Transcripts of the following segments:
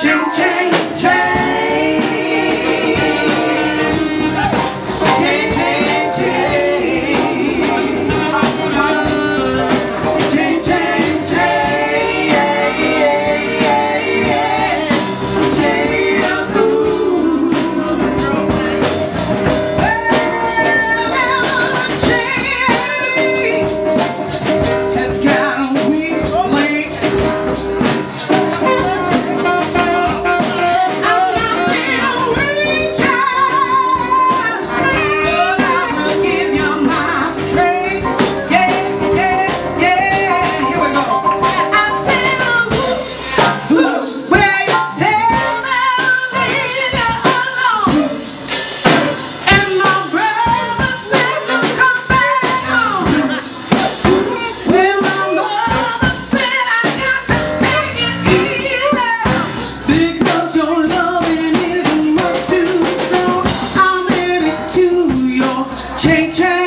轻轻。change.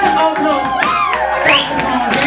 Oh no. Saxophone.